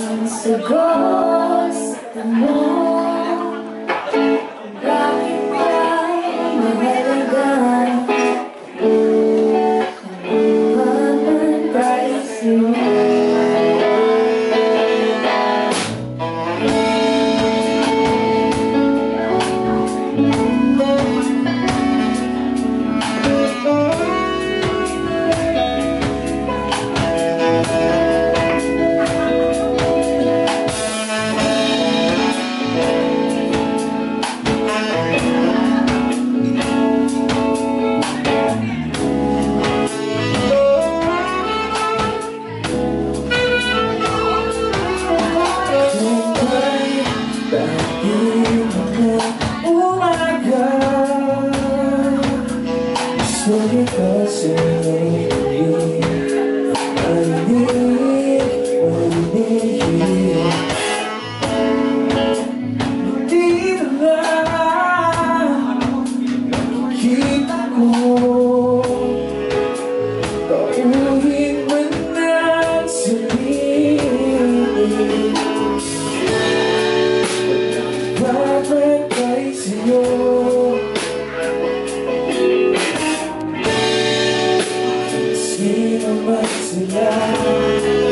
once a ghost, the moon. Pauhin Sino man sila